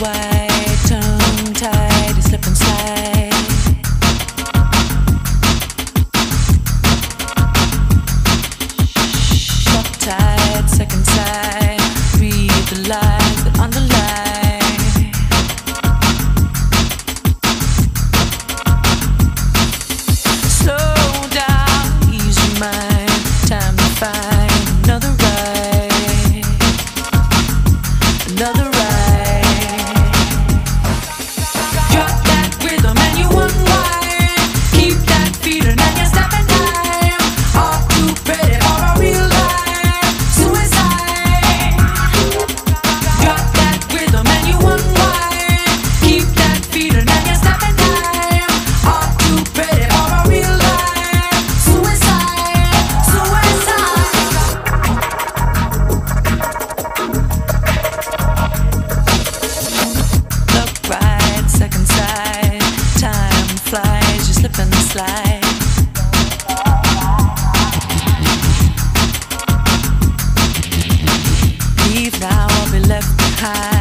find another